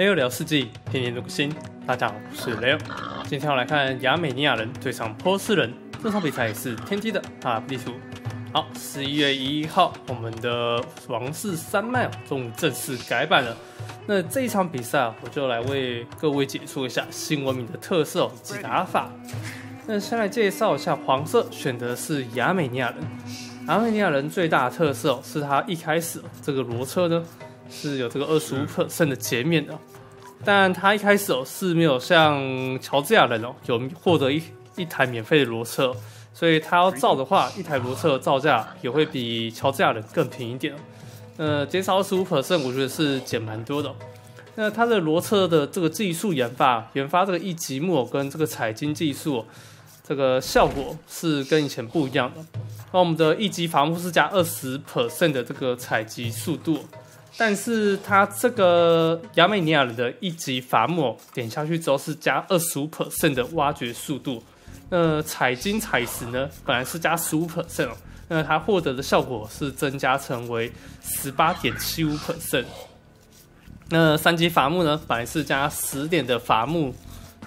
雷欧聊世纪，天天更新。大家好，我是雷欧。今天我来看亚美尼亚人对上波斯人，这场比赛也是天梯的啊地图。好，十一月一号，我们的王室山脉终于正式改版了。那这一场比赛啊，我就来为各位解说一下新文明的特色以及打法。那先来介绍一下黄色，选的是亚美尼亚人。亚美尼亚人最大的特色哦，是他一开始这个罗车呢是有这个二十五%的减免的，但他一开始哦是没有像乔治亚人哦有获得一一台免费的罗车，所以他要造的话，一台罗车的造价也会比乔治亚人更便宜一点。呃，减少二十五 percent，我觉得是减蛮多的。那他的罗车的这个技术研发，研发这个一级木偶跟这个彩金技术。这个效果是跟以前不一样的。那我们的一级伐木是加二十 percent 的这个采集速度，但是它这个亚美尼亚人的一级伐木点下去之后是加二十五 percent 的挖掘速度。那采金采石呢，本来是加十五 percent，那它获得的效果是增加成为十八点七五 percent。那三级伐木呢，本来是加十点的伐木。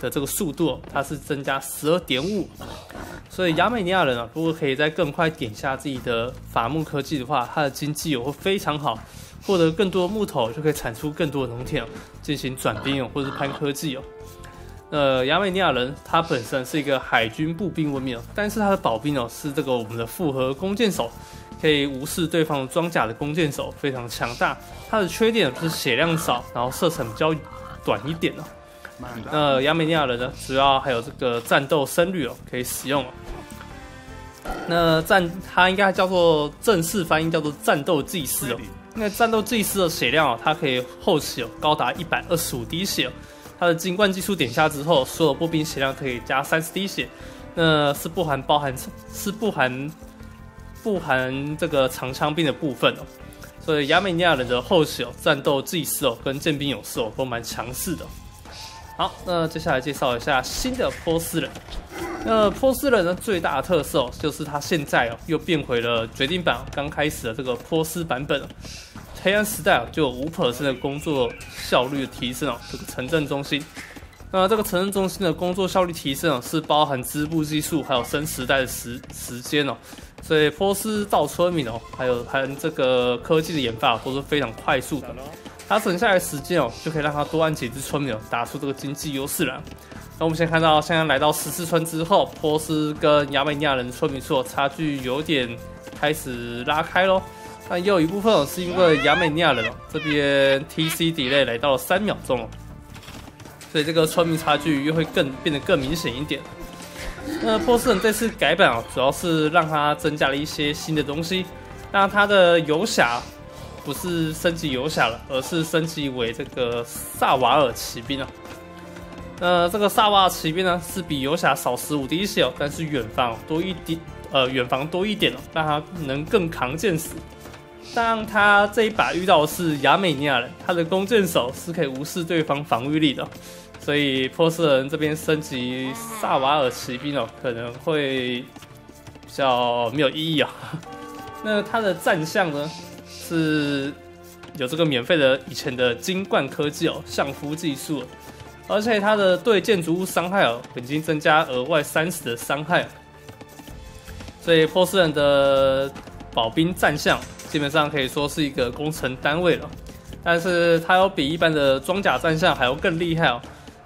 的这个速度，它是增加十二点五，所以亚美尼亚人啊，如果可以在更快点下自己的伐木科技的话，它的经济也会非常好，获得更多木头就可以产出更多的农田，进行转兵哦，或者是攀科技哦。呃，亚美尼亚人他本身是一个海军步兵文明，但是他的保兵哦是这个我们的复合弓箭手，可以无视对方装甲的弓箭手，非常强大。它的缺点就是血量少，然后射程比较短一点哦。那亚美尼亚人呢？主要还有这个战斗僧侣哦，可以使用哦。那战，它应该叫做正式翻译叫做战斗祭司哦。那战斗祭司的血量哦，它可以后期哦高达一百二十五滴血。它的金冠技术点下之后，所有步兵血量可以加三十滴血。那是不含包含是不含不含这个长枪兵的部分哦。所以亚美尼亚人的后期哦，战斗祭司哦跟剑兵勇士哦都蛮强势的。好，那接下来介绍一下新的波斯人。那波斯人呢，最大的特色就是他现在哦又变回了决定版刚开始的这个波斯版本。黑暗时代啊，就有五 percent 的工作效率的提升哦。这个城镇中心，那这个城镇中心的工作效率提升哦，是包含织布技术还有生时代的时时间哦。所以波斯造村民哦，还有含这个科技的研发都是非常快速的。他省下来时间哦，就可以让他多按几只村民哦，打出这个经济优势了。那我们先看到，现在来到十四村之后，波斯跟亚美尼亚人村民数差距有点开始拉开喽。那也有一部分哦，是因为亚美尼亚人哦这边 TC delay 来到了三秒钟哦，所以这个村民差距又会更变得更明显一点。那波斯人这次改版哦，主要是让它增加了一些新的东西，那它的游侠。不是升级游侠了，而是升级为这个萨瓦尔骑兵了。那这个萨瓦尔骑兵呢，是比游侠少十五滴血哦，但是远防多一滴，呃，远防多一点哦，让他能更扛剑死。但他这一把遇到的是亚美尼亚人，他的弓箭手是可以无视对方防御力的，所以波斯人这边升级萨瓦尔骑兵哦，可能会比较没有意义啊。那他的战象呢？是有这个免费的以前的金冠科技哦，相夫技术，而且它的对建筑物伤害哦，已经增加额外三十的伤害，所以波斯人的保兵战象基本上可以说是一个工程单位了，但是它有比一般的装甲战象还要更厉害哦。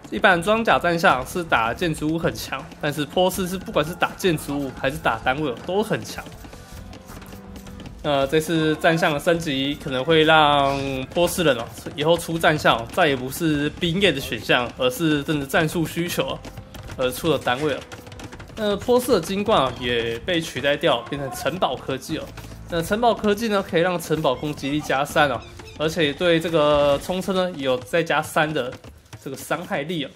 一般装甲战象是打建筑物很强，但是波斯是不管是打建筑物还是打单位都很强。呃，这次战象的升级可能会让波斯人哦，以后出战象再也不是兵业的选项，而是真的战术需求而出的单位了。那波斯的金冠啊也被取代掉，变成城堡科技哦。那城堡科技呢，可以让城堡攻击力加三哦，而且对这个冲车呢有再加三的这个伤害力哦。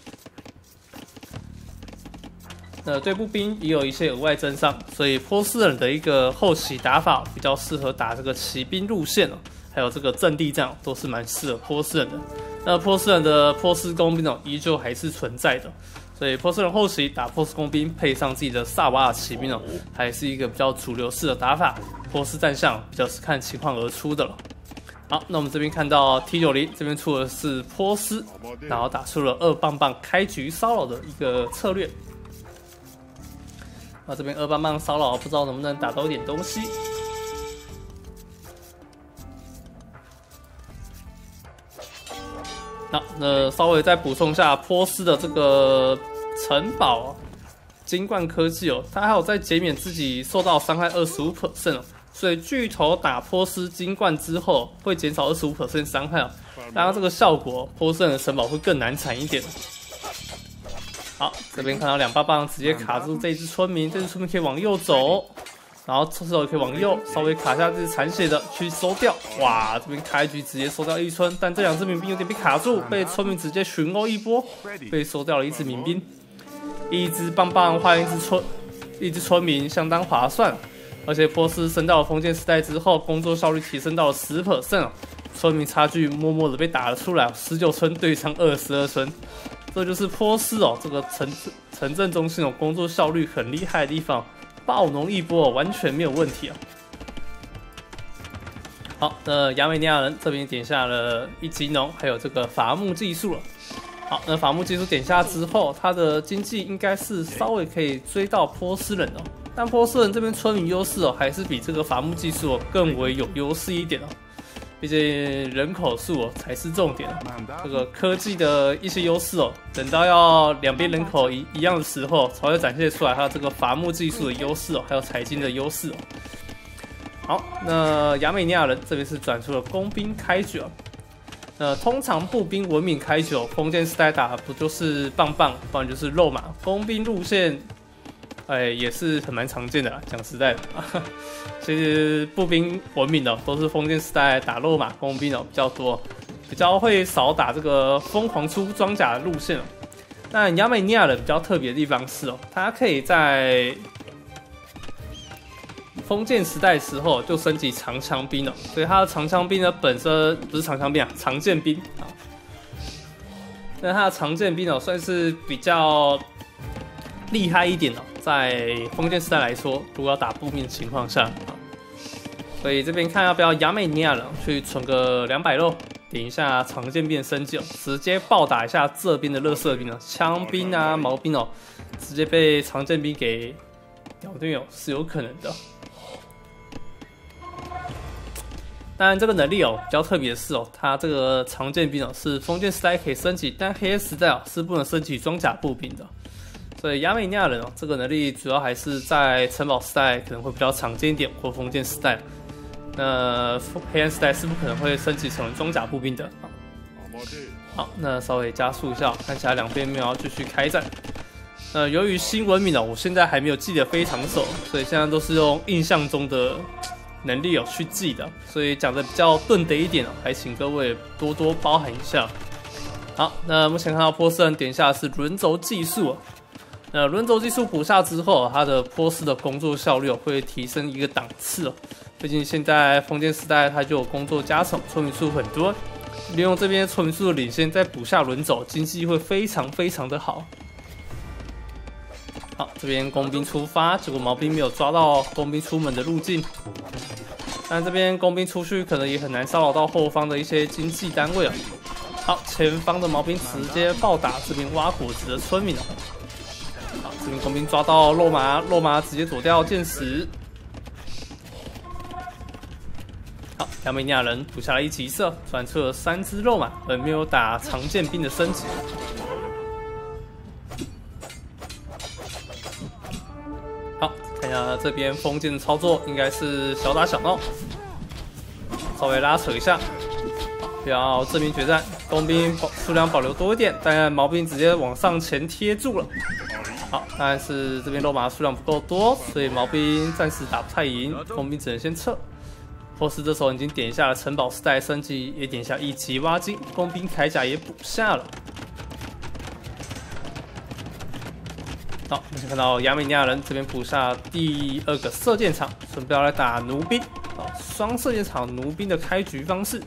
那对步兵也有一些额外增伤，所以波斯人的一个后期打法比较适合打这个骑兵路线哦，还有这个阵地战都是蛮适合波斯人的。那波斯人的波斯工兵哦，依旧还是存在的，所以波斯人后期打波斯工兵配上自己的萨瓦尔骑兵哦，还是一个比较主流式的打法。波斯战象比较是看情况而出的了。好，那我们这边看到 T 九零这边出的是波斯，然后打出了二棒棒开局骚扰的一个策略。那这边二棒棒骚扰，不知道能不能打到一点东西。那那稍微再补充一下波斯的这个城堡金冠科技哦，它还有在减免自己受到伤害二十五 percent 哦。所以巨头打波斯金冠之后，会减少二十五伤害哦。当然这个效果，波斯的城堡会更难缠一点。好，这边看到两棒棒直接卡住这只村民，这只村民可以往右走，然后这时候可以往右稍微卡下这只残血的去收掉。哇，这边开局直接收掉一村，但这两只民兵有点被卡住，被村民直接群殴一波，被收掉了一只民兵。一只棒棒换一只村，一只村民相当划算。而且波斯升到了封建时代之后，工作效率提升到了十 percent 村民差距默默的被打了出来，十九村对上二十二村，这就是波斯哦，这个城城镇中心哦，工作效率很厉害的地方，暴农一波完全没有问题啊。好，那亚美尼亚人这边点下了一级农，还有这个伐木技术了。好，那伐木技术点下之后，他的经济应该是稍微可以追到波斯人哦。但波斯人这边村民优势哦，还是比这个伐木技术哦更为有优势一点哦。毕竟人口数哦才是重点，这个科技的一些优势哦，等到要两边人口一一样的时候，才会展现出来它这个伐木技术的优势哦，还有财经的优势哦。好，那亚美尼亚人这边是转出了工兵开局哦。那通常步兵文明开局，封建时代打不就是棒棒，不然就是肉马，工兵路线。哎，也是很蛮常见的啦。讲实在的，其实步兵文明的都是封建时代打肉马工兵哦比较多，比较会少打这个疯狂出装甲的路线哦。那亚美尼亚人比较特别的地方是哦，他可以在封建时代时候就升级长枪兵了，所以他的长枪兵呢本身不是长枪兵啊，长剑兵啊。那他的长剑兵哦算是比较厉害一点哦。在封建时代来说，如果要打步兵的情况下，所以这边看要不要亚美尼亚人去存个两百肉，点一下长剑兵升级哦，直接暴打一下这边的热射兵哦，枪兵啊、毛兵哦，直接被长剑兵给搞定哦，是有可能的。当然，这个能力哦比较特别的是哦，它这个长剑兵哦是封建时代可以升级，但黑暗时代哦是不能升级装甲步兵的。所以亚美尼亚人哦，这个能力主要还是在城堡时代可能会比较常见一点，或封建时代。那黑暗时代是不可能会升级成装甲步兵的。好，那稍微加速一下，看起来两边没有要继续开战。那由于新文明哦，我现在还没有记得非常熟，所以现在都是用印象中的能力哦去记的，所以讲的比较钝的一点哦，还请各位多多包涵一下。好，那目前看到波斯人点下是轮轴技术。那轮轴技术补下之后，它的波斯的工作效率会提升一个档次哦。毕竟现在封建时代，它就有工作加成，村民数很多，利用这边村民数的领先，再补下轮轴，经济会非常非常的好。好，这边工兵出发，结果毛兵没有抓到工兵出门的路径。但这边工兵出去，可能也很难骚扰到后方的一些经济单位啊。好，前方的毛兵直接暴打这边挖果子的村民了。这边工兵抓到肉麻，肉麻直接躲掉剑石。好，亚美尼亚人补下来一级色，转出了三只肉马，而没有打长剑兵的升级。好，看一下这边封建的操作，应该是小打小闹，稍微拉扯一下，不要正面决战，工兵保数量保留多一点，但毛兵直接往上前贴住了。好，但是这边肉马数量不够多，所以毛兵暂时打不太赢，工兵只能先撤。波斯这时候已经点下了城堡时代升级，也点下一级挖金，工兵铠甲也补下了。好，我们看到亚美尼亚人这边补下第二个射箭场，准备要来打弩兵。好，双射箭场弩兵的开局方式。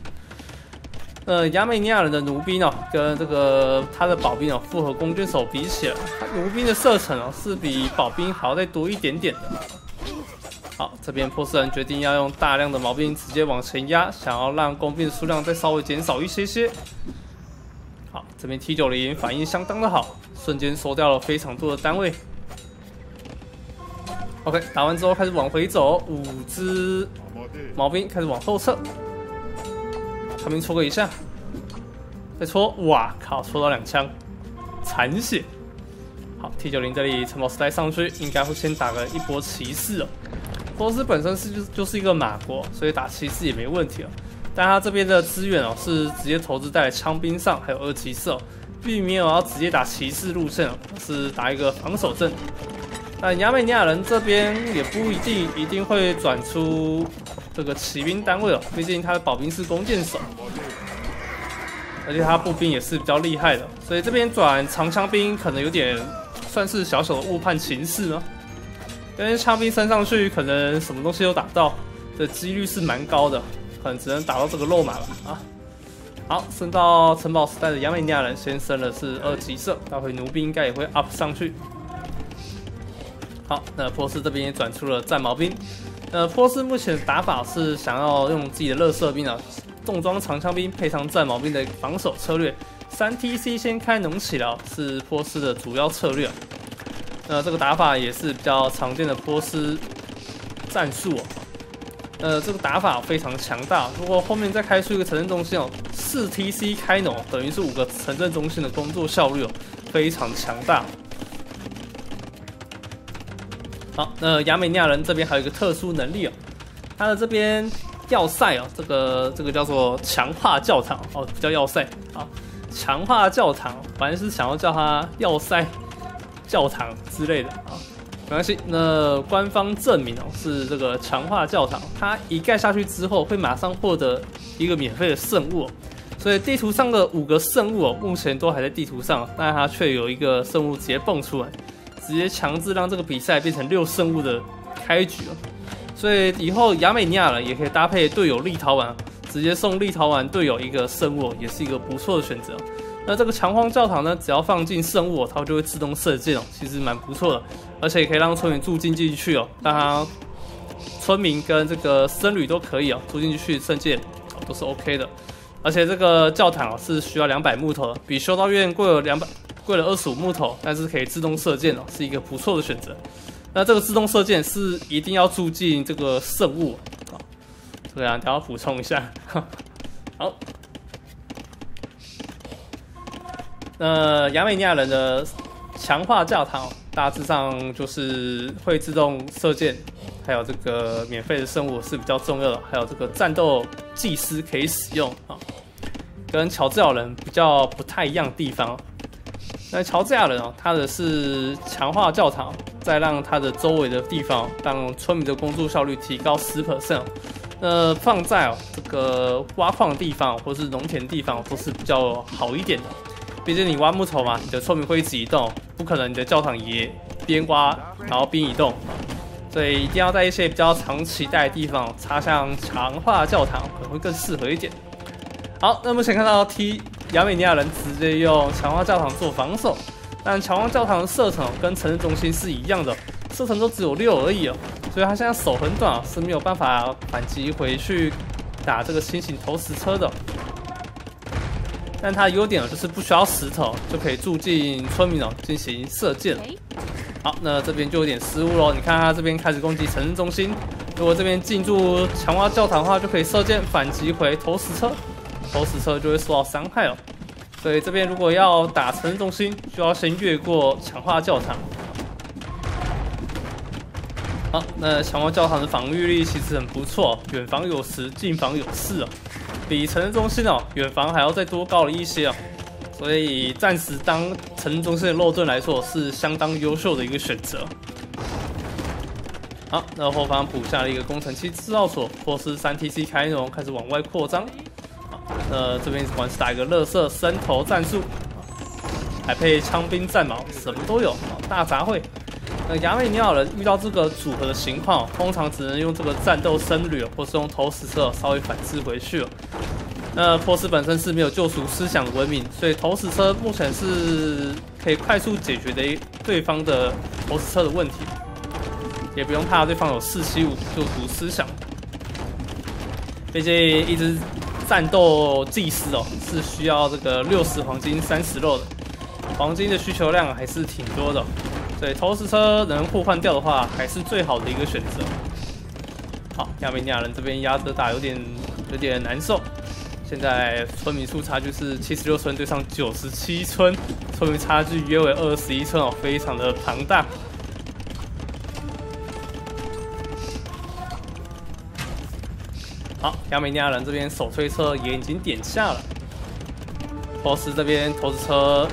呃，亚美尼亚人的弩兵哦，跟这个他的保兵哦，复合弓箭手比起来，他弩兵的射程哦是比保兵还要再多一点点的。好，这边波斯人决定要用大量的毛兵直接往前压，想要让弓兵的数量再稍微减少一些些。好，这边 T 九零反应相当的好，瞬间收掉了非常多的单位。OK，打完之后开始往回走，五只毛兵开始往后撤，长兵戳个一下，再戳，哇靠，戳到两枪，残血。好，T 九零这里城堡时代上去，应该会先打个一波骑士哦。波斯本身是就就是一个马国，所以打骑士也没问题哦。但他这边的资源哦，是直接投资在枪兵上，还有二骑士哦，并没有要直接打骑士路线哦，是打一个防守阵。那亚美尼亚人这边也不一定一定会转出这个骑兵单位哦，毕竟他的保兵是弓箭手，而且他步兵也是比较厉害的，所以这边转长枪兵可能有点算是小小的误判形势呢。因为枪兵升上去，可能什么东西都打到的几率是蛮高的，可能只能打到这个肉马了啊。好，升到城堡时代的亚美尼亚人先升的是二级射，待会奴兵应该也会 up 上去。好，那波斯这边也转出了战矛兵。呃，波斯目前的打法是想要用自己的乐色兵啊，重装长枪兵配上战矛兵的防守策略，三 TC 先开农起了，是波斯的主要策略。那这个打法也是比较常见的波斯战术哦。呃，这个打法非常强大，如果后面再开出一个城镇中心哦，四 TC 开农等于是五个城镇中心的工作效率哦，非常强大。好，那亚美尼亚人这边还有一个特殊能力哦，他的这边要塞哦，这个这个叫做强化教堂哦，不叫要塞啊，强化教堂，反正是想要叫它要塞教堂之类的啊，没关系。那官方证明哦，是这个强化教堂，它一盖下去之后会马上获得一个免费的圣物，所以地图上的五个圣物哦，目前都还在地图上，但它却有一个圣物直接蹦出来。直接强制让这个比赛变成六胜物的开局了，所以以后亚美尼亚人也可以搭配队友立陶宛，直接送立陶宛队友一个圣物，也是一个不错的选择。那这个强荒教堂呢，只要放进圣物，它就会自动射箭哦，其实蛮不错的，而且也可以让村民住进进去哦，让他村民跟这个僧侣都可以哦，住进去圣箭都是 OK 的。而且这个教堂是需要两百木头的，比修道院贵了两百。贵了二十五木头，但是可以自动射箭哦，是一个不错的选择。那这个自动射箭是一定要住进这个圣物啊，这个两条补充一下。好，那亚美尼亚人的强化教堂大致上就是会自动射箭，还有这个免费的圣物是比较重要的，还有这个战斗祭司可以使用啊，跟乔治亚人比较不太一样的地方。那乔治亚人哦，他的是强化教堂，再让他的周围的地方让村民的工作效率提高十 percent。那放在哦这个挖矿地方或是农田地方都是比较好一点的。毕竟你挖木头嘛，你的村民会一直移动，不可能你的教堂也边挖然后边移动，所以一定要在一些比较长期待的地方插上强化教堂，可能会更适合一点。好，那目前看到 T。亚美尼亚人直接用强化教堂做防守，但强化教堂的射程跟城市中心是一样的，射程都只有六而已哦，所以他现在手很短，是没有办法反击回去打这个新型投石车的。但它优点就是不需要石头就可以住进村民哦进行射箭。好，那这边就有点失误喽，你看他这边开始攻击城市中心，如果这边进驻强化教堂的话，就可以射箭反击回投石车。投石车就会受到伤害哦，所以这边如果要打城市中心，就要先越过强化教堂。好，那强化教堂的防御力其实很不错，远防有十，近防有四哦，比城市中心哦远防还要再多高了一些哦，所以暂时当城市中心的肉盾来说是相当优秀的一个选择。好，那后方补下了一个工程器制造所，或是三 TC 开容开始往外扩张。那这边玩是打一个乐色伸头战术，还配枪兵战矛，什么都有，大杂烩。那亚美尼亚人遇到这个组合的情况，通常只能用这个战斗僧侣，或是用投石车稍微反制回去了。那波斯本身是没有救赎思想的文明，所以投石车目前是可以快速解决的对方的投石车的问题。也不用怕对方有四七五救赎思想。毕竟一直战斗祭司哦，是需要这个六十黄金三十肉的，黄金的需求量还是挺多的。所以投石车能互换掉的话，还是最好的一个选择。好，亚美尼亚人这边压着打有点有点难受。现在村民数差距是七十六村对上九十七村，村民差距约为二十一村哦，非常的庞大。好，亚美尼亚人这边手推车也已经点下了，波斯这边投资车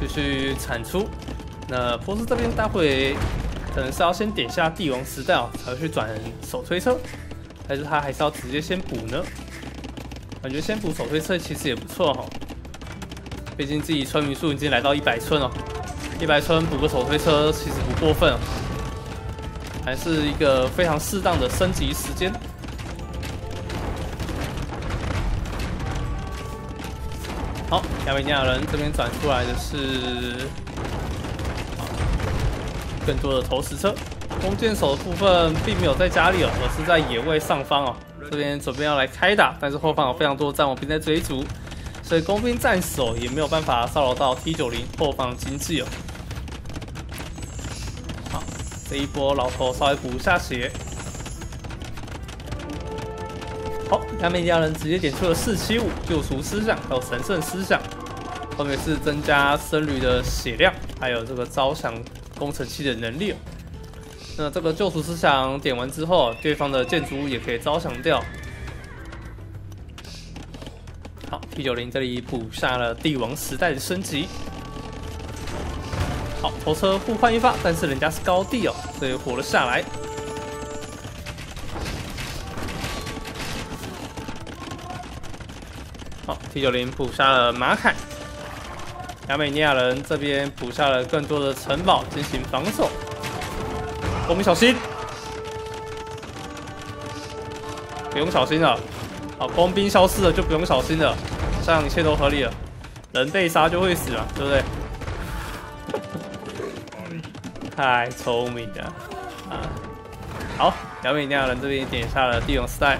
继续产出。那波斯这边待会可能是要先点下帝王时代哦，才会去转手推车，还是他还是要直接先补呢？感觉先补手推车其实也不错哈，毕竟自己村民数已经来到一百村了，一百村补个手推车其实不过分，还是一个非常适当的升级时间。亚美尼亚人这边转出来的是更多的投石车，弓箭手的部分并没有在家里哦，而是在野外上方哦。这边准备要来开打，但是后方有非常多的战火兵在追逐，所以工兵战手也没有办法骚扰到 T 九零后方经济哦。好，这一波老头稍微补一下血。好，亚美尼亚人直接点出了四七五救赎思想，还有神圣思想，后面是增加僧侣的血量，还有这个招降工程器的能力。那这个救赎思想点完之后，对方的建筑物也可以招降掉。好，T 九零这里补下了帝王时代的升级。好，头车互换一发，但是人家是高地哦，所以活了下来。好，T 九零补杀了马凯。亚美尼亚人这边补下了更多的城堡进行防守。我们小心，不用小心了。好，工兵消失了就不用小心了，这样一切都合理了。人被杀就会死了，对不对？太聪明了啊！好，亚美尼亚人这边点下了地龙时代，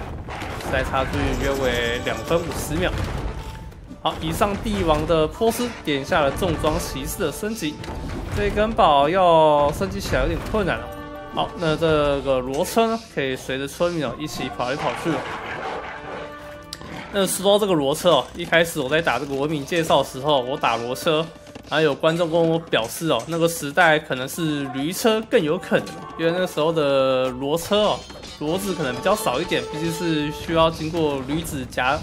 时代差距约为两分五十秒。好，以上帝王的波斯点下了重装骑士的升级，这根宝要升级起来有点困难了。好，那这个罗车呢，可以随着村民哦一起跑来跑去。那说到这个罗车哦，一开始我在打这个文明介绍的时候，我打罗车，还有观众跟我表示哦，那个时代可能是驴车更有可能，因为那时候的罗车哦，骡子可能比较少一点，毕竟是需要经过驴子夹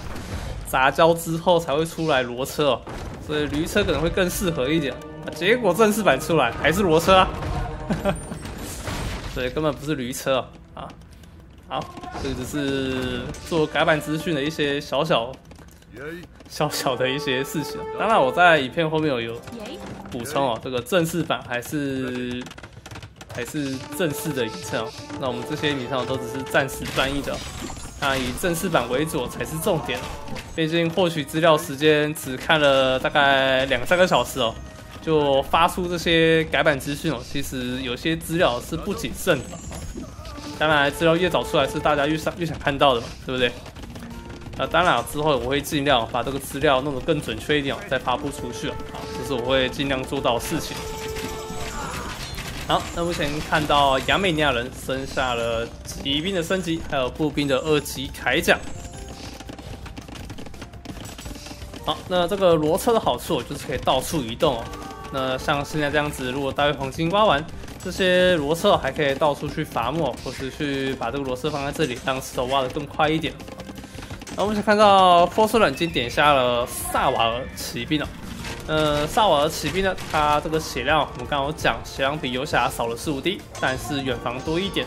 杂交之后才会出来骡车哦，所以驴车可能会更适合一点。结果正式版出来还是骡车啊！所以，根本不是驴车啊！好，这只是做改版资讯的一些小小、小小的一些事情。当然，我在影片后面有有补充哦，这个正式版还是还是正式的影片哦。那我们这些影片都只是暂时翻译的，那以正式版为主才是重点。毕竟获取资料时间只看了大概两三个小时哦。就发出这些改版资讯哦，其实有些资料是不谨慎的。当然，资料越早出来是大家越想越想看到的嘛，对不对？那当然之后我会尽量把这个资料弄得更准确一点，再发布出去啊，这是我会尽量做到的事情。好，那目前看到亚美尼亚人升下了骑兵的升级，还有步兵的二级铠甲。好，那这个罗车的好处就是可以到处移动哦。那像现在这样子，如果大约黄金挖完，这些螺车还可以到处去伐木，或是去把这个螺丝放在这里，让石头挖的更快一点。那我们想看到波斯人已经点下了萨瓦尔骑兵了。呃，萨瓦尔骑兵呢，它这个血量，我们刚刚讲，血量比游侠少了四五滴，但是远防多一点。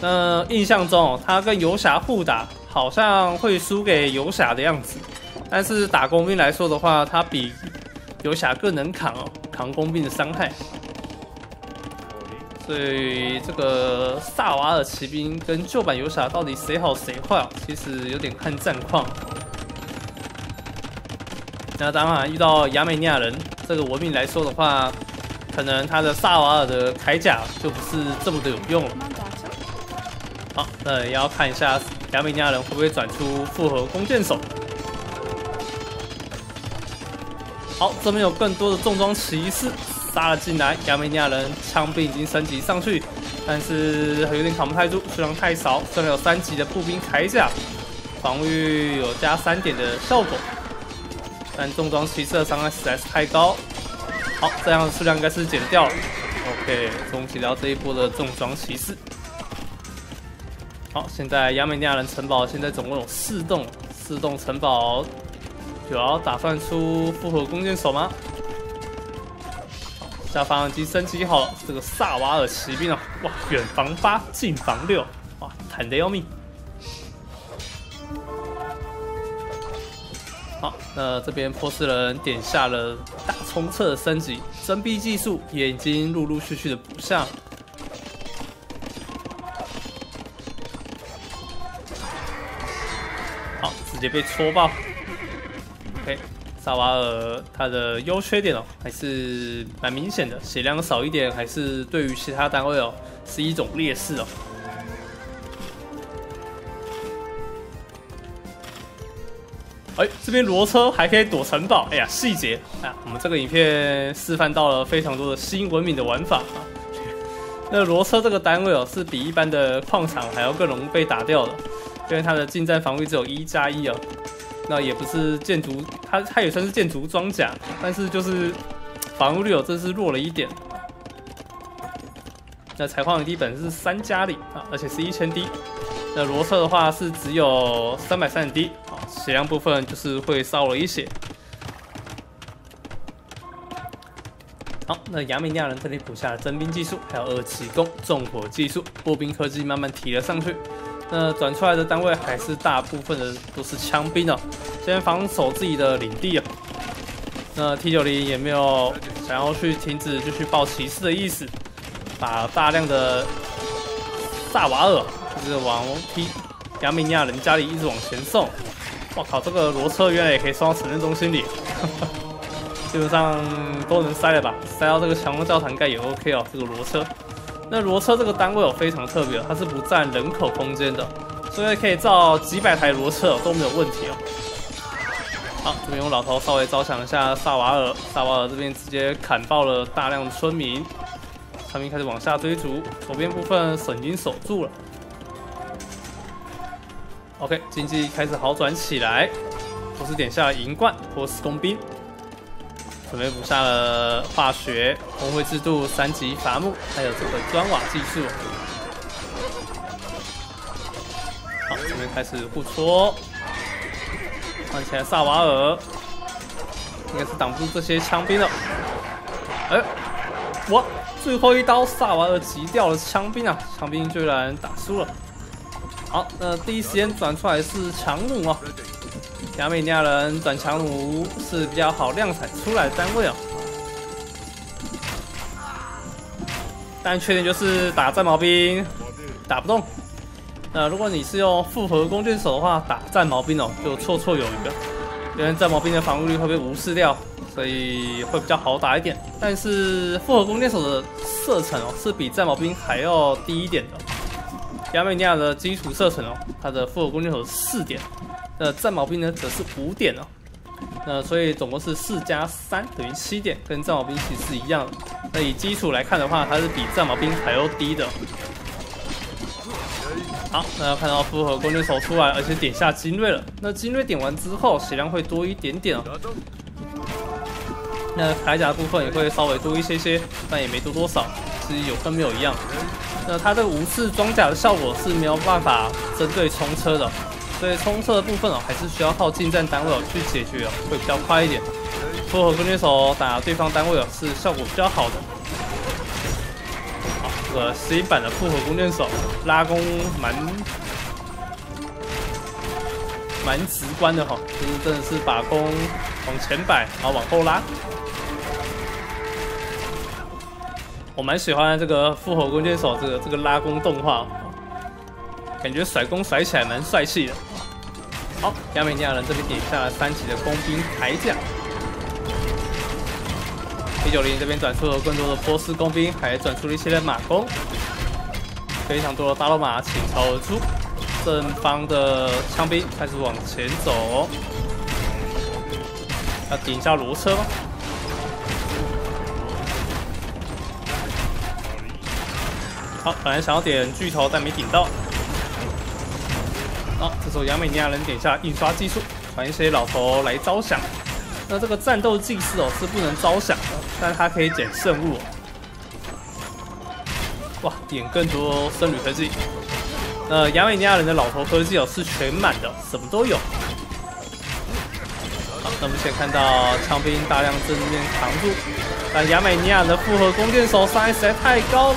那印象中，他跟游侠互打，好像会输给游侠的样子。但是打工兵来说的话，他比游侠更能扛哦，扛工兵的伤害。所以这个萨瓦尔骑兵跟旧版游侠到底谁好谁坏哦？其实有点看战况。那当然遇到亚美尼亚人这个文明来说的话，可能他的萨瓦尔的铠甲就不是这么的有用了。好，那也要看一下亚美尼亚人会不会转出复合弓箭手。好，这边有更多的重装骑士杀了进来，亚美尼亚人枪兵已经升级上去，但是有点扛不太住，数量太少。虽然有三级的步兵铠甲，防御有加三点的效果，但重装骑士的伤害实在是太高。好，这样的数量应该是减掉了。OK，终结掉这一波的重装骑士。好，现在亚美尼亚人城堡现在总共有四栋，四栋城堡。有要打算出复合弓箭手吗？下方已经升级好了，这个萨瓦尔骑兵啊，哇，远防八，近防六，哇，坦的要命。好，那这边波斯人点下了大冲刺的升级，增逼技术也已经陆陆续续的补上。好，直接被戳爆。OK，萨瓦尔他的优缺点哦，还是蛮明显的，血量少一点，还是对于其他单位哦是一种劣势哦。哎，这边罗车还可以躲城堡，哎呀，细节啊！我们这个影片示范到了非常多的新文明的玩法啊。那罗车这个单位哦，是比一般的矿场还要更容易被打掉的，因为它的近战防御只有一加一哦。那也不是建筑，它它也算是建筑装甲，但是就是防御率哦，这是弱了一点。那采矿的低本是三加零啊，而且是一千滴。那罗车的话是只有三百三十滴，血量部分就是会少了一些。好，那亚美尼亚人这里补下了征兵技术，还有二起弓重火技术，步兵科技慢慢提了上去。那转出来的单位还是大部分的都是枪兵哦，先防守自己的领地啊。那 T 九零也没有想要去停止就去爆骑士的意思，把大量的萨瓦尔就是往 T 亚美尼亚人家里一直往前送。我靠，这个罗车原来也可以送到城镇中心里，基本上都能塞了吧？塞到这个强龙教堂盖也 OK 哦，这个罗车。那罗车这个单位哦非常特别，它是不占人口空间的，所以可以造几百台罗车都没有问题哦。好，这边用老头稍微招降一下萨瓦尔，萨瓦尔这边直接砍爆了大量的村民，村民开始往下追逐，左边部分省经守住了。OK，经济开始好转起来，波斯点下了银冠，波斯工兵。准备补下了化学工会制度三级伐木，还有这个砖瓦技术。好，这边开始互戳，看起来萨瓦尔应该是挡不住这些枪兵了。哎，哇！最后一刀，萨瓦尔击掉了枪兵啊！枪兵居然打输了。好，那第一时间转出来是强弩啊。亚美尼亚人转强弩是比较好量产出来的单位哦，但缺点就是打战矛兵打不动。那如果你是用复合弓箭手的话，打战矛兵哦就绰绰有余了，因为战矛兵的防御率会被无视掉，所以会比较好打一点。但是复合弓箭手的射程哦是比战矛兵还要低一点的。亚美尼亚的基础射程哦，它的复合弓箭手是四点。那战矛兵呢，则是五点哦。那所以总共是四加三等于七点，跟战矛兵其实是一样的。那以基础来看的话，它是比战矛兵还要低的。好，那要看到复合弓箭手出来，而且点下精锐了。那精锐点完之后，血量会多一点点哦。那铠甲部分也会稍微多一些些，但也没多多少，其实有跟没有一样。那它这个无视装甲的效果是没有办法针对冲车的。所以冲车的部分哦，还是需要靠近战单位哦去解决哦，会比较快一点。复合弓箭手打对方单位哦，是效果比较好的。好，这个 C 版的复合弓箭手拉弓蛮蛮直观的哈，就是真的是把弓往前摆，然后往后拉。我蛮喜欢这个复活弓箭手这个这个拉弓动画。感觉甩弓甩起来蛮帅气的。好，亚美尼亚人这边点下了三级的工兵铠甲，T 九零这边转出了更多的波斯工兵，还转出了一些的马弓，非常多的大罗马倾巢而出。正方的枪兵开始往前走，要顶一下罗车吗？本来想要点巨头，但没顶到。好，这时候亚美尼亚人点下印刷技术，传一些老头来招降。那这个战斗祭祀哦是不能招降的，但它可以捡圣物。哇，点更多僧侣科技。呃，亚美尼亚人的老头科技哦是全满的，什么都有。好，那我们先看到枪兵大量正面扛住，但亚美尼亚的复合弓箭手伤害实在太高，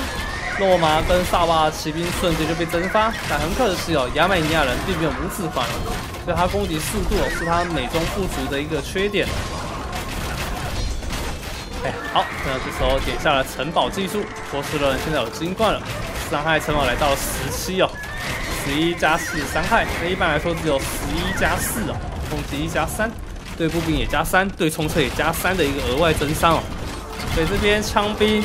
洛马跟萨瓦骑兵瞬间就被蒸发。但很可惜哦，亚美尼亚人并没有母子环，所以他攻击速度是他美中不足的一个缺点。哎，好，那这时候点下了城堡技术，波斯人现在有金冠了，伤害城堡来到了十七哦。十一加四伤害，那一般来说只有十一加四哦，攻击一加三，对步兵也加三，对冲车也加三的一个额外增伤哦。所以这边枪兵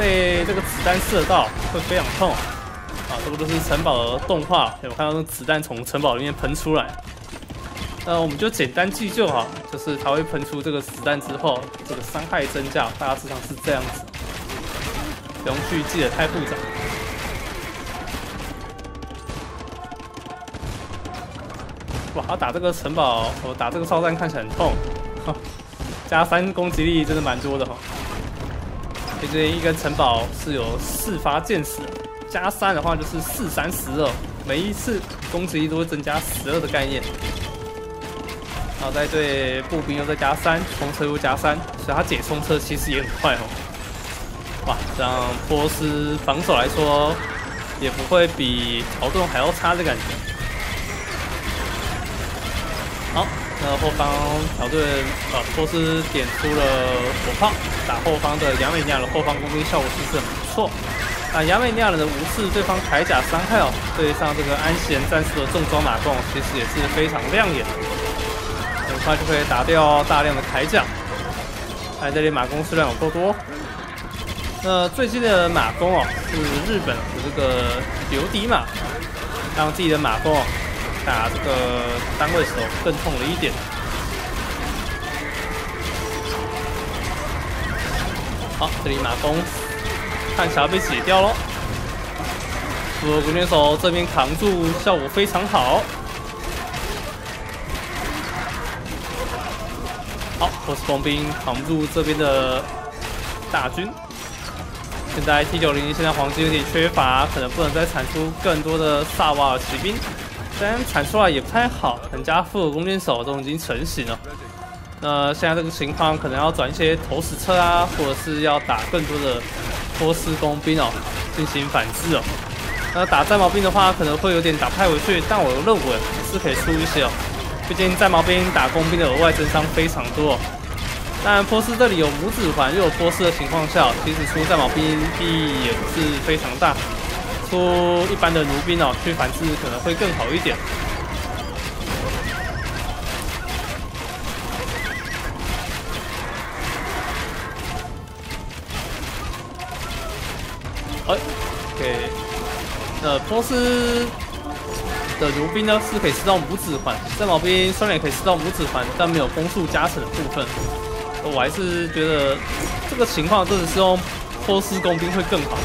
被这个子弹射到会非常痛啊！这个都是城堡的动画，有看到那子弹从城堡里面喷出来。那我们就简单记就好，就是它会喷出这个子弹之后，这个伤害增加，大致上是这样子，不用去记得太复杂。哇，打这个城堡，我打这个哨站看起来很痛，加三攻击力真的蛮多的哈。这边一根城堡是有四发箭矢，加三的话就是四三十二，每一次攻击力都会增加十二的概念。然后再对步兵又再加三，冲车又加三，所以他解冲车其实也很快哦。哇，这样波斯防守来说，也不会比条顿还要差的感觉。好，那后方条顿呃，波斯点出了火炮，打后方的亚美尼亚的后方攻击效果其实很不错。啊，亚美尼亚人的无视对方铠甲伤害哦，对上这个安贤战士的重装马弓，其实也是非常亮眼的。很快就可以打掉大量的铠甲。看这里马弓数量有够多。那最近的马弓哦，是日本的这个流迪马，让自己的马弓哦。打这个单位时候更痛了一点。好，这里马蜂看起来被解掉了。复合弓箭手这边扛住，效果非常好。好，波斯工兵扛住这边的大军。现在 T 九零现在黄金有点缺乏，可能不能再产出更多的萨瓦尔骑兵。虽然传出来也不太好，人家复合弓箭手都已经成型了。那现在这个情况可能要转一些投石车啊，或者是要打更多的波斯工兵哦，进行反制哦。那打战矛兵的话，可能会有点打不太回去，但我认为是可以出一些哦。毕竟战矛兵打工兵的额外增伤非常多。哦。但，波斯这里有拇指环又有波斯的情况下，其实出战矛兵意义也不是非常大。出一般的弩兵哦，去反制可能会更好一点。哎，OK，那波斯的弩兵呢是可以吃到拇指环，战矛兵虽然也可以吃到拇指环，但没有攻速加成的部分。我还是觉得这个情况，真的是用波斯工兵会更好。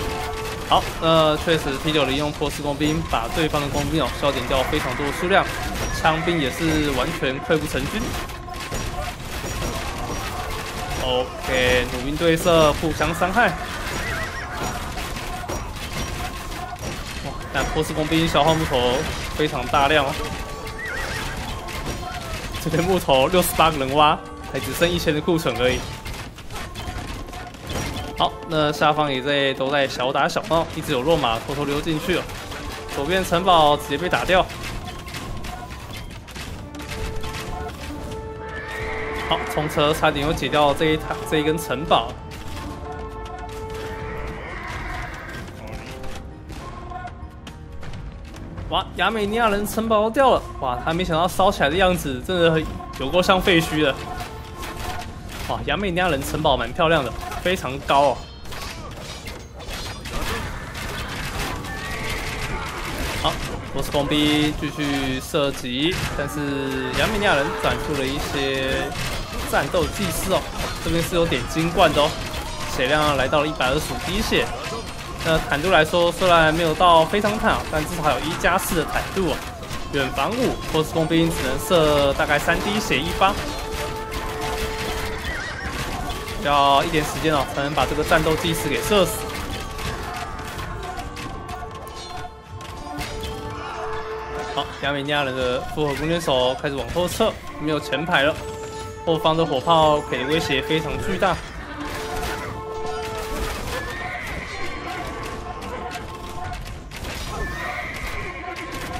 好，那确实 T 九零用波斯工兵把对方的工兵哦消减掉非常多数量，枪兵也是完全溃不成军。OK，弩兵对射互相伤害。哇，但波斯工兵消耗木头非常大量哦。这边木头六十八个人挖，还只剩一千的库存而已。好，那下方也在都在小打小闹，一直有落马偷偷溜进去了。左边城堡直接被打掉。好，冲车差点又解掉这一塔这一根城堡。哇，亚美尼亚人城堡都掉了！哇，他没想到烧起来的样子，真的有够像废墟的。哇，亚美尼亚人城堡蛮漂亮的，非常高哦。好，波斯工兵继续射击，但是亚美尼亚人展出了一些战斗技师哦。这边是有点金冠的哦，血量来到了一百二十五滴血。那坦度来说，虽然没有到非常坦，但至少有一加四的坦度哦。远防五，波斯工兵只能射大概三滴血一发，要一点时间哦，才能把这个战斗技师给射死。好，亚美尼亚人的复合弓箭手开始往后撤，没有前排了，后方的火炮给的威胁非常巨大。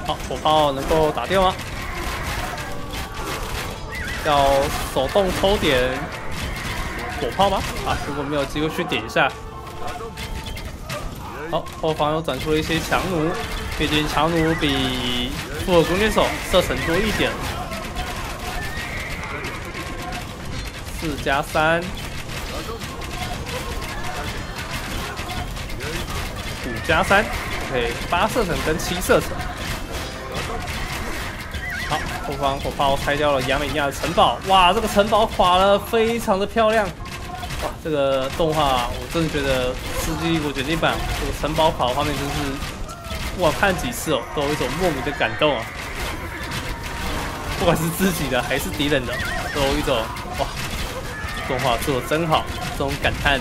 好，火炮能够打掉吗？要手动抽点火炮吗？啊，如果没有机会去点一下。好，后方又转出了一些强弩，毕竟强弩比复合弓箭手射程多一点。四加三，五加三，OK，八射程跟七射程。好，后方火炮拆掉了亚美尼亚的城堡，哇，这个城堡垮了，非常的漂亮。哇，这个动画我真的觉得《世纪帝国卷进版》这个城堡跑的画面真是，哇，看几次哦，都有一种莫名的感动啊。不管是自己的还是敌人的，都有一种哇，动画做的真好这种感叹。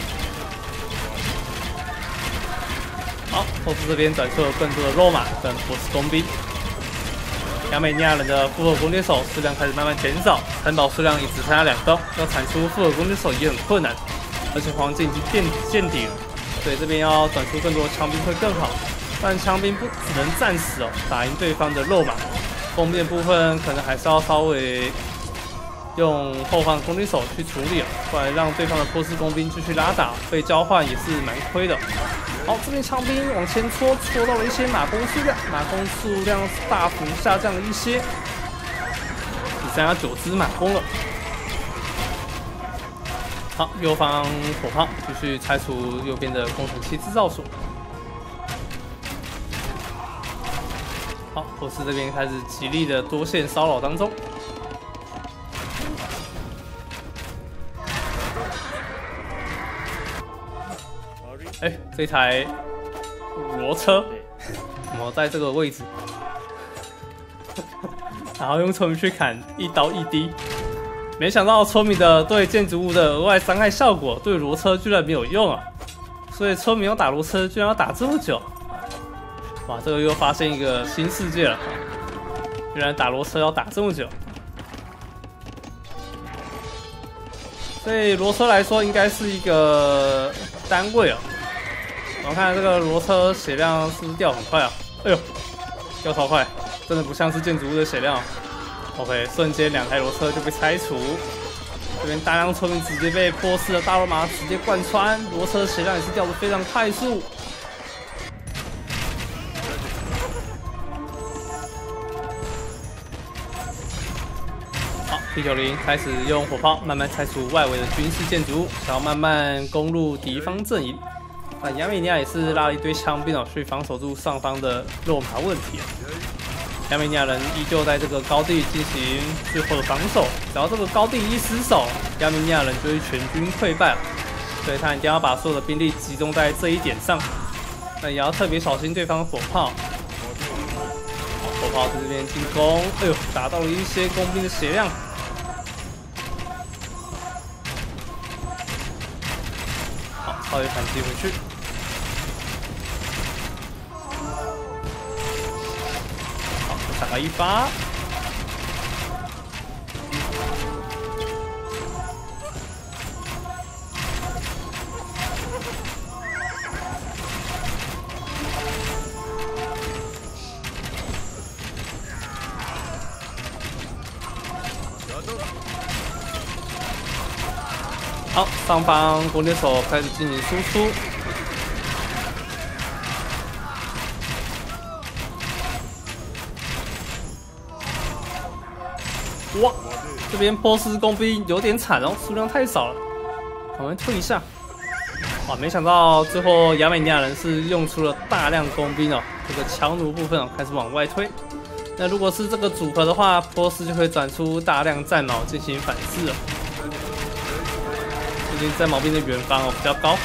好，后视这边转出了更多的肉马跟波斯工兵。亚美尼亚人的复合弓箭手数量开始慢慢减少，城堡数量也只剩下两个，要产出复合弓箭手也很困难，而且黄金已经见见底了，所以这边要转出更多枪兵会更好。但枪兵不只能战死哦，打赢对方的肉马，弓箭部分可能还是要稍微用后方的弓箭手去处理哦，不然让对方的波斯工兵继续拉打，被交换也是蛮亏的。好，这边枪兵往前戳，戳到了一些马弓数量，马弓数量大幅下降了一些，只剩下九支马弓了。好，右方火炮继续拆除右边的工程器制造所。好，波斯这边开始极力的多线骚扰当中。哎，这台骡车怎么在这个位置？然后用村民去砍，一刀一滴。没想到村民的对建筑物的额外伤害效果，对骡车居然没有用啊！所以村民要打骡车，居然要打这么久。哇，这个又发现一个新世界了！居然打骡车要打这么久。所以骡车来说，应该是一个单位啊。我看这个骡车血量是不是掉很快啊？哎呦，掉超快，真的不像是建筑物的血量。OK，瞬间两台骡车就被拆除，这边大量村民直接被波斯的大罗马直接贯穿，骡车血量也是掉的非常快速。好，P 九零开始用火炮慢慢拆除外围的军事建筑物，想要慢慢攻入敌方阵营。那亚美尼亚也是拉了一堆枪兵哦，去防守住上方的肉马问题。亚美尼亚人依旧在这个高地进行最后的防守，只要这个高地一失守，亚美尼亚人就会全军溃败。所以他一定要把所有的兵力集中在这一点上。那也要特别小心对方的火炮。火炮在这边进攻，哎呦，打到了一些工兵的血量。好，超越反击回去。一发，好，上方弓箭手开始进行输出。这边波斯工兵有点惨哦，数量太少了，我们退一下。哇，没想到最后亚美尼亚人是用出了大量工兵哦，这个强弩部分哦开始往外推。那如果是这个组合的话，波斯就会转出大量战矛进行反制了。最近战矛兵的远方哦比较高。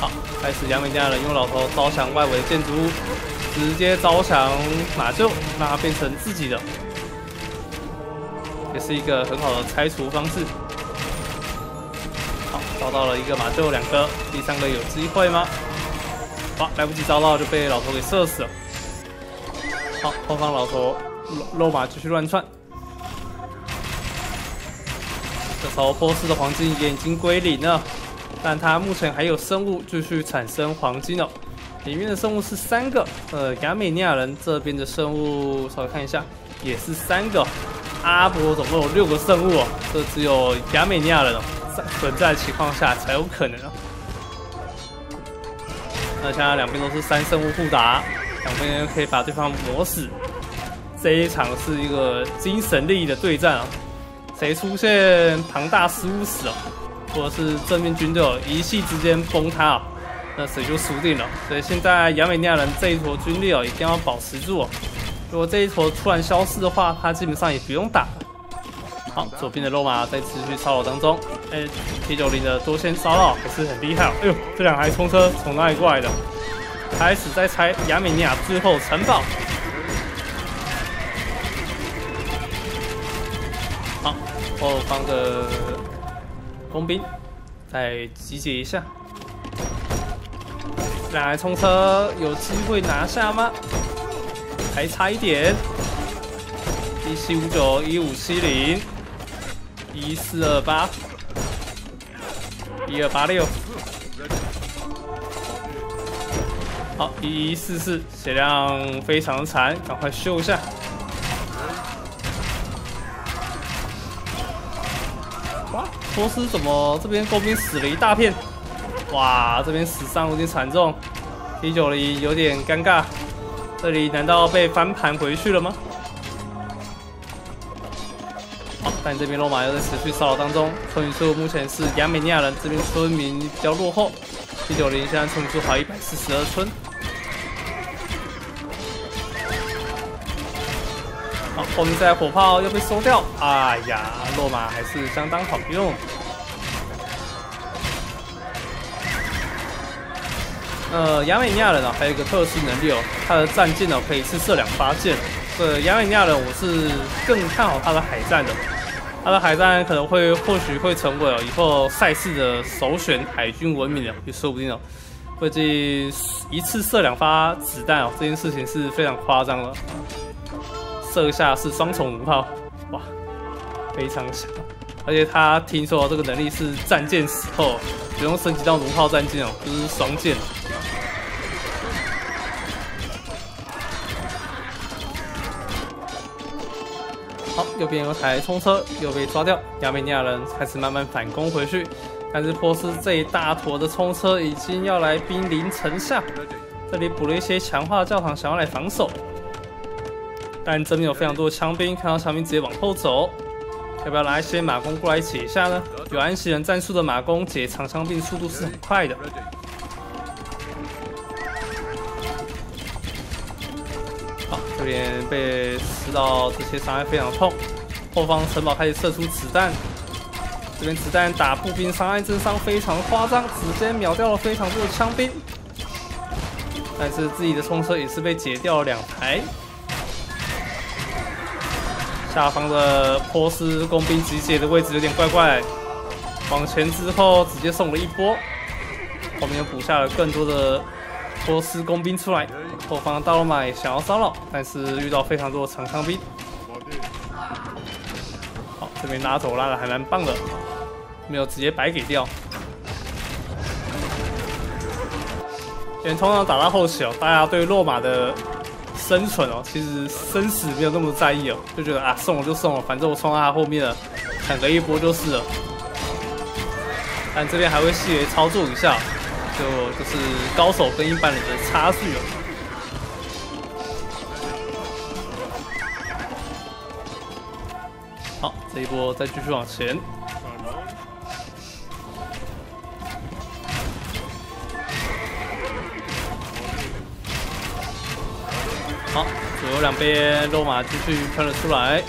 好，开始亚美尼亚人用老头招降外围建筑物，直接招降马厩，让它变成自己的，也是一个很好的拆除方式。好，找到了一个马厩，两个，第三个有机会吗？哇，来不及招到就被老头给射死了。好，后方老头肉马继续乱窜。这时候波斯的黄金也已经归零了，但他目前还有生物继续产生黄金哦。里面的生物是三个，呃，亚美尼亚人这边的生物稍微看一下，也是三个。阿伯总共有六个生物哦，这只有亚美尼亚人哦。存在的情况下才有可能啊。那现在两边都是三生物互打，两边可以把对方磨死。这一场是一个精神力的对战啊，谁出现庞大失误死哦，或者是正面军队一气之间崩塌啊，那谁就输定了。所以现在亚美尼亚人这一坨军力哦，一定要保持住。如果这一坨突然消失的话，他基本上也不用打。好，左边的肉马在持续骚扰当中。哎，T 九零的多线骚扰还是很厉害哦。哎呦，这两台冲车从哪里过来的？开始在拆亚美尼亚最后城堡。好，后方的工兵再集结一下。两台冲车有机会拿下吗？还差一点。一七五九，一五七零。一四二八，一二八六，好，一一四四，血量非常残，赶快修一下。哇，波斯怎么这边工兵死了一大片？哇，这边死伤有点惨重，T 九零有点尴尬，这里难道被翻盘回去了吗？好但这边罗马又在持续骚扰当中，村民数目前是亚美尼亚人这边村民比较落后，P 九零现在村民数还一百四十二村。好，后面这火炮又被收掉，哎呀，罗马还是相当好用。呃，亚美尼亚人啊，还有一个特殊能力哦，他的战舰哦可以一次射两发箭。呃，亚美尼亚人我是更看好他的海战的。他的海战可能会或许会成为哦以后赛事的首选海军文明的，也说不定哦。会这一次射两发子弹哦，这件事情是非常夸张的。射下是双重弩炮，哇，非常强。而且他听说这个能力是战舰死后不用升级到弩炮战舰哦，就是双剑。右边有台冲车又被抓掉，亚美尼亚人开始慢慢反攻回去，但是波斯这一大坨的冲车已经要来兵临城下，这里补了一些强化教堂，想要来防守，但这边有非常多的枪兵，看到枪兵直接往后走，要不要拿一些马弓过来解一下呢？有安息人战术的马弓解长枪兵速度是很快的。好这边被吃到这些伤害非常痛，后方城堡开始射出子弹，这边子弹打步兵伤害真伤非常夸张，直接秒掉了非常多的枪兵，但是自己的冲车也是被解掉了两台，下方的波斯工兵集结的位置有点怪怪，往前之后直接送了一波，后面又补下了更多的。波斯工兵出来，后方大罗马也想要骚扰，但是遇到非常多的长枪兵。好，这边拉走拉的还蛮棒的，没有直接白给掉。因为通常打到后期哦，大家对落马的生存哦，其实生死没有那么在意哦，就觉得啊送了就送了，反正我冲到他后面了，抢个一波就是了。但这边还会细微操作一下。就就是高手跟一般人的差距了。好，这一波再继续往前。好，左右两边肉马继续喷了出来。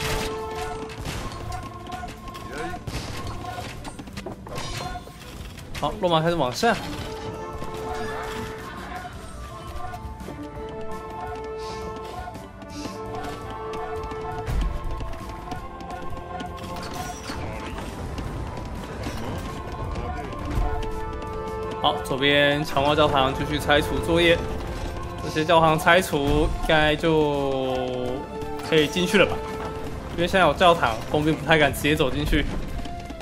好，肉马开始往下。好，左边长茂教堂继续拆除作业。这些教堂拆除，应该就可以进去了吧？因为现在有教堂，工兵不太敢直接走进去。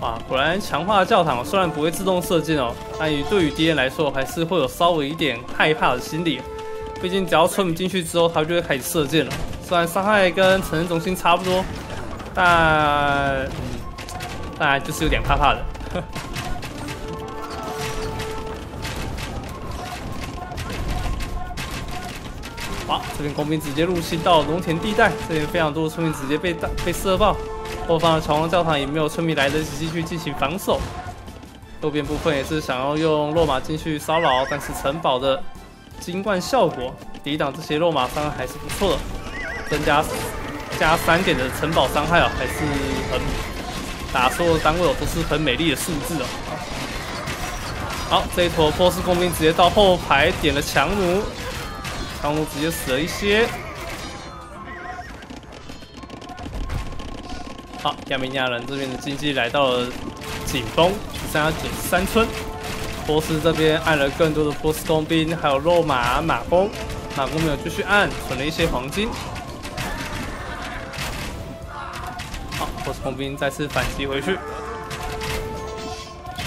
哇，果然强化教堂虽然不会自动射箭哦，但于对于敌人来说，还是会有稍微一点害怕的心理。毕竟只要村民进去之后，他就会开始射箭了。虽然伤害跟城镇中心差不多，但嗯，当然就是有点怕怕的。这边工兵直接入侵到农田地带，这边非常多的村民直接被打被射爆。后方的长王教堂也没有村民来得及继续进行防守。右边部分也是想要用落马进去骚扰，但是城堡的金冠效果抵挡这些落马伤害还是不错的，增加加三点的城堡伤害啊，还是很打所有的单位都是很美丽的数字哦。好，这一坨波斯工兵直接到后排点了强弩。长弩直接死了一些。好，亚美尼亚人这边的经济来到了紧绷，只剩下减三村。波斯这边按了更多的波斯工兵，还有肉马马弓，马弓没有继续按，存了一些黄金。好，波斯工兵再次反击回去。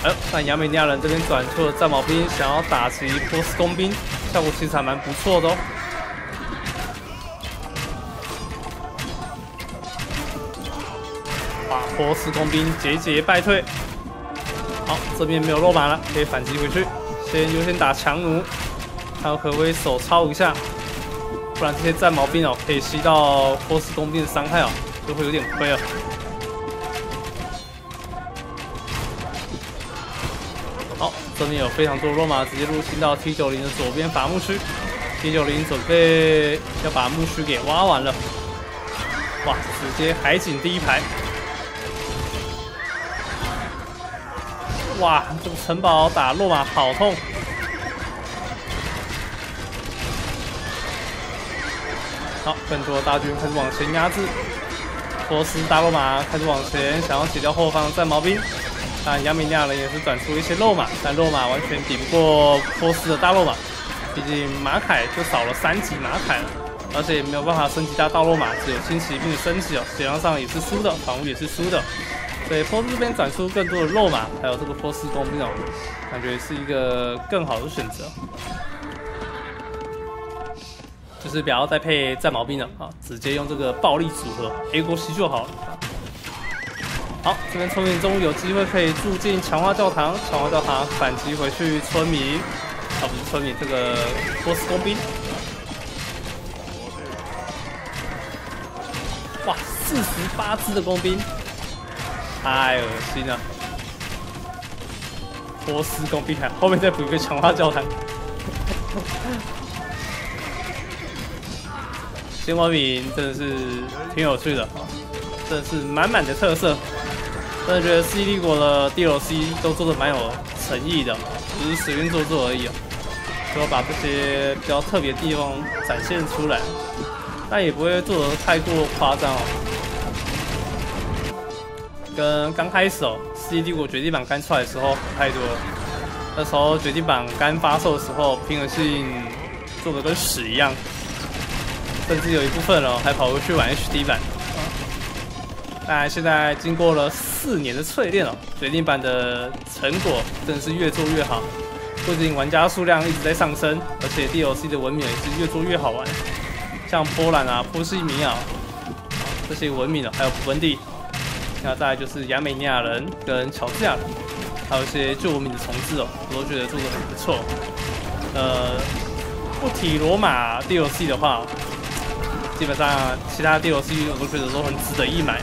哎呦，但亚美尼亚人这边转出了战矛兵，想要打击波斯工兵。效果其实还蛮不错的哦。把波斯工兵节节败退。好，这边没有落马了，可以反击回去。先优先打强弩，还有可不可以手抄一下？不然这些战矛兵哦，可以吸到波斯工兵的伤害哦，就会有点亏哦。这边有非常多罗马直接入侵到 T 九零的左边伐木区，T 九零准备要把木区给挖完了。哇，直接海景第一排！哇，这个城堡打落马好痛！好，更多的大军开始往前压制，波斯大罗马开始往前，想要解掉后方的战矛兵。但亚美尼亚人也是转出一些肉马，但肉马完全抵不过波斯的大肉马，毕竟马凯就少了三级马凯了，而且也没有办法升级到大肉马，只有轻骑兵的升级哦，血量上也是输的，防御也是输的，所以波斯这边转出更多的肉马，还有这个波斯工兵哦，感觉是一个更好的选择，就是不要再配战矛兵了啊，直接用这个暴力组合 A 过西就好了。好，这边村民终于有机会可以住进强化教堂，强化教堂反击回去村民，啊不是村民，这个波斯工兵。哇，四十八只的工兵，太恶心了！波斯工兵，后面再补一个强化教堂。新文明真的是挺有趣的啊，真的是满满的特色。真的觉得 CD 国的 DLC 都做的蛮有诚意的，只是随便做做而已，就把这些比较特别的地方展现出来，但也不会做的太过夸张哦。跟刚开始哦 CD 国绝地版刚出来的时候太多了，那时候绝地版刚发售的时候，平衡性做的跟屎一样，甚至有一部分哦还跑过去玩 HD 版。但现在经过了四年的淬炼哦，决定版的成果真的是越做越好。不仅玩家数量一直在上升，而且 DLC 的文明也是越做越好玩。像波兰啊、波西米亚这些文明哦，还有普芬地，那再来就是亚美尼亚人跟乔治亚人，还有一些旧文明的重置哦，我都觉得做的很不错。呃，不提罗马 DLC 的话，基本上其他 DLC 我都觉得都很值得一买。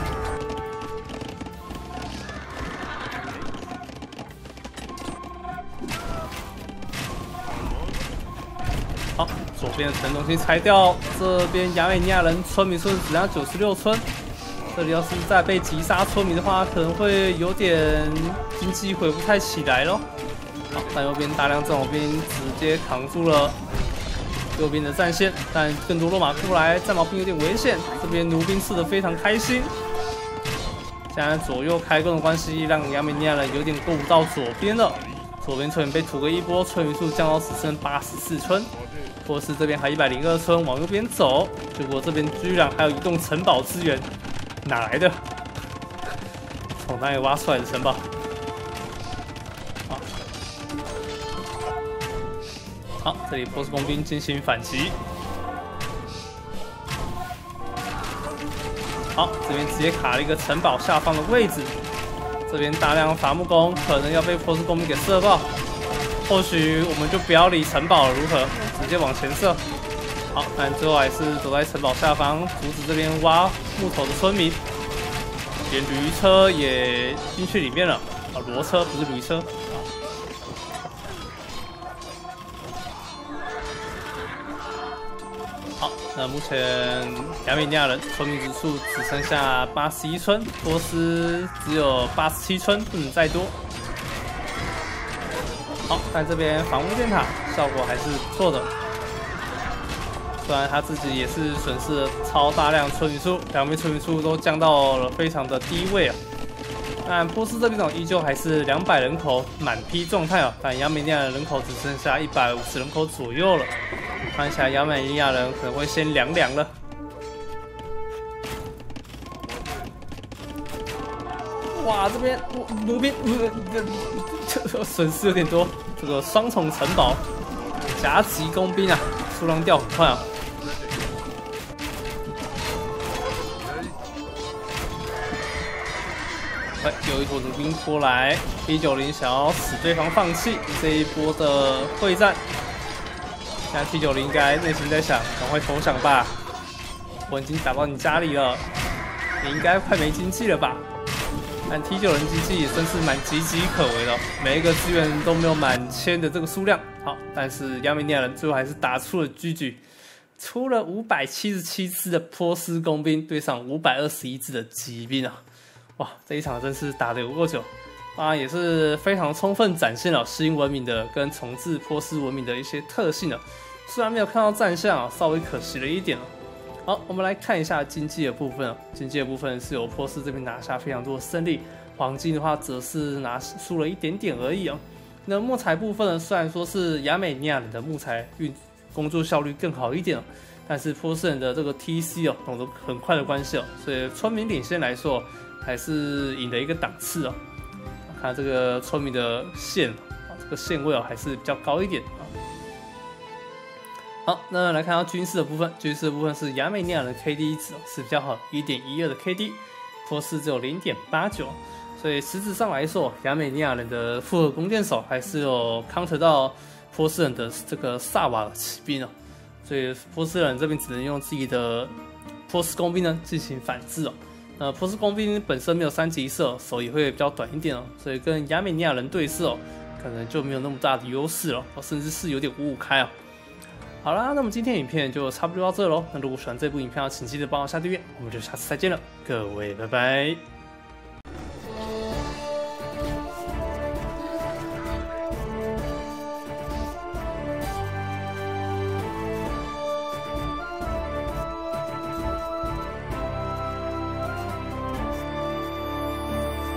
边的城中心拆掉，这边亚美尼亚人村民数只剩九十六村。这里要是再被击杀村民的话，可能会有点经济回不太起来咯。好，但右边大量战火兵直接扛住了右边的战线，但更多落马过来，战矛兵有点危险。这边弩兵吃的非常开心。现在左右开弓的关系，让亚美尼亚人有点够不到左边了。左边村民被屠个一波，村民数降到只剩八十四村。波斯这边还一百零二村，往右边走。结果这边居然还有移动城堡资源，哪来的？从哪里挖出来的城堡？好，好，这里波斯工兵进行反击。好，这边直接卡了一个城堡下方的位置。这边大量伐木工可能要被波斯工兵给射爆，或许我们就不要理城堡了，如何？直接往前射。好，但最后还是躲在城堡下方，阻止这边挖木头的村民。连驴车也进去里面了，啊，骡车不是驴车。好，那目前亚美尼亚人村民人数只剩下八十一村，波斯只有八十七村，不能再多。好，但这边防木电塔效果还是不错的，虽然他自己也是损失了超大量村民数，两边村民数都降到了非常的低位啊。但波斯这边种依旧还是两百人口满批状态啊，但亚美尼亚人口只剩下一百五十人口左右了，看起来亚美尼亚人可能会先凉凉了。哇，这边奴兵，这损失有点多。这个双重城堡夹击工兵啊，数量掉很快啊。哎，有一波卢兵过来，B 九零想要使对方放弃这一波的会战。现在 T 九零应该内心在想：赶快投降吧，我已经打到你家里了，你应该快没经济了吧？但 T 九人机器也算是蛮岌岌可危的，每一个资源都没有满千的这个数量。好，但是亚美尼亚人最后还是打出了狙击，出了五百七十七支的波斯工兵对上五百二十一支的骑兵啊！哇，这一场真是打得有够久，啊，也是非常充分展现了新文明的跟重置波斯文明的一些特性啊。虽然没有看到战象啊，稍微可惜了一点啊好，我们来看一下经济的部分。经济的部分是由波斯这边拿下非常多的胜利，黄金的话则是拿输了一点点而已哦。那木材部分呢，虽然说是亚美尼亚的木材运工作效率更好一点，但是波斯人的这个 TC 哦，懂得很快的关系哦，所以村民领先来说还是赢了一个档次哦。看这个村民的线，这个线位哦还是比较高一点。好，那来看到军事的部分，军事的部分是亚美尼亚的 KD 值是比较好，一点一二的 KD，波斯只有零点八九，所以实质上来说，亚美尼亚人的复合弓箭手还是有 counter 到波斯人的这个萨瓦骑兵哦，所以波斯人这边只能用自己的波斯工兵呢进行反制哦。那波斯工兵本身没有三级射，手也会比较短一点哦，所以跟亚美尼亚人对射哦，可能就没有那么大的优势了，甚至是有点五五开啊。好啦，那么今天影片就差不多到这喽。那如果喜欢这部影片，请记得帮我下订阅，我们就下次再见了，各位拜拜。